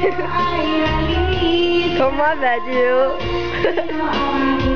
Come on, Matthew.